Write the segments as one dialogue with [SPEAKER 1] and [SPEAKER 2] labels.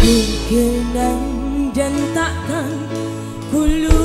[SPEAKER 1] Kenang dan takkan ku lupa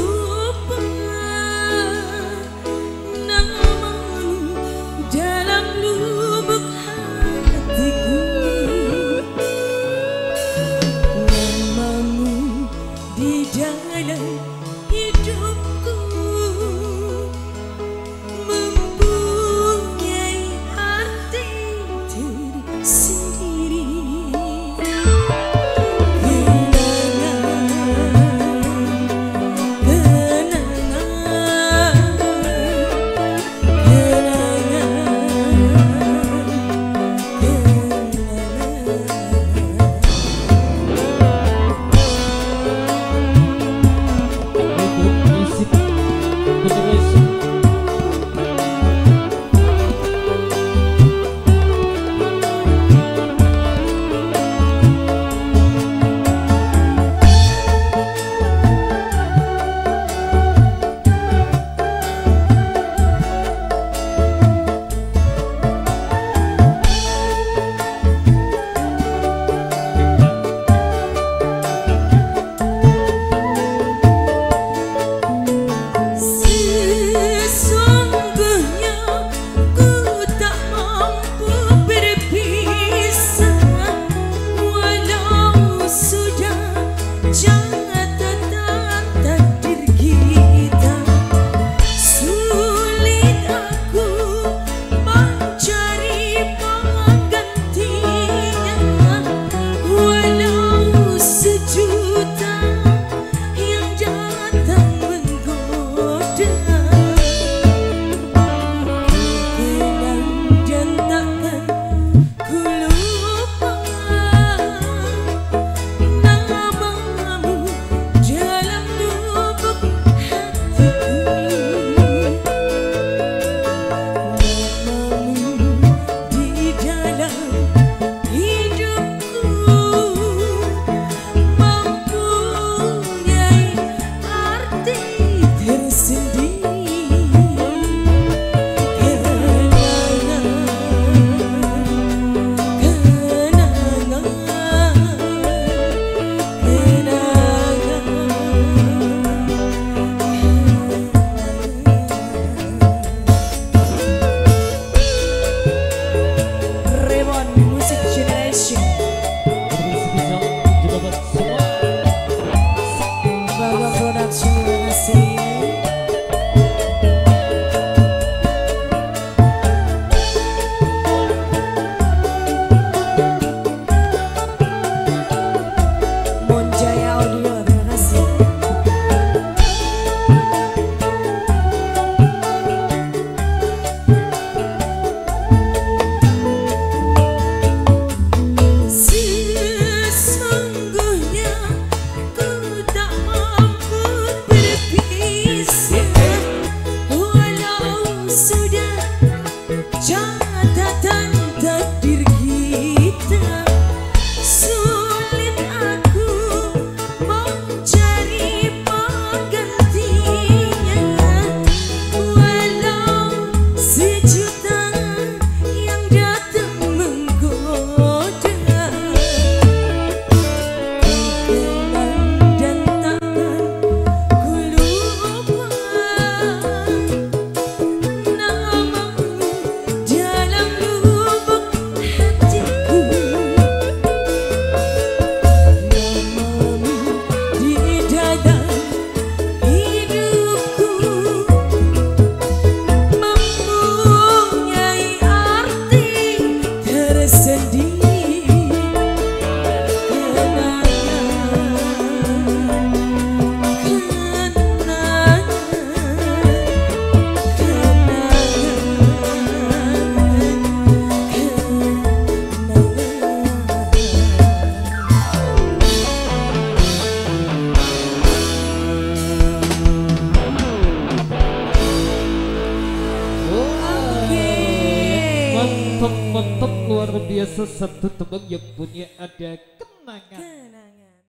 [SPEAKER 1] mantap luar biasa satu tebak yang punya ada kenangan.
[SPEAKER 2] kenangan